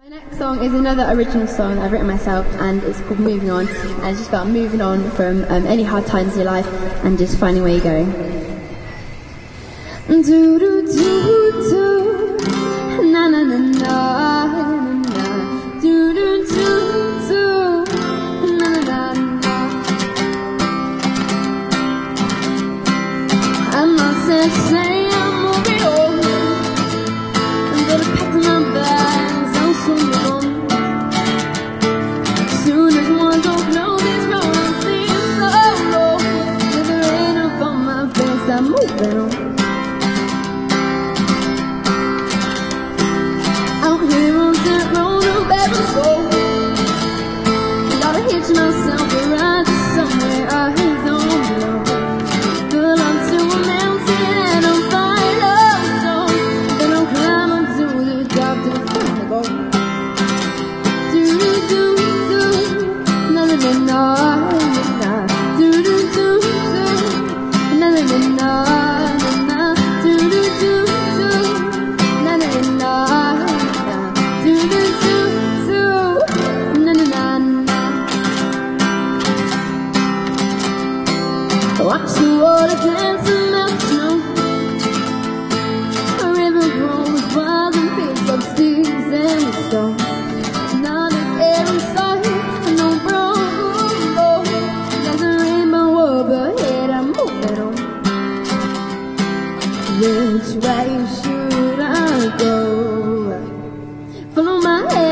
My next song is another original song I've written myself and it's called Moving On and it's just about moving on from um, any hard times in your life and just finding where you're going. Do do do do. Na na na na na do do do do. Na na na na. I'm not sad to face Watch the water and melt snow. A river sticks and stone. Not in sight, no ahead, I'm moving on. Which way should I go? Follow my head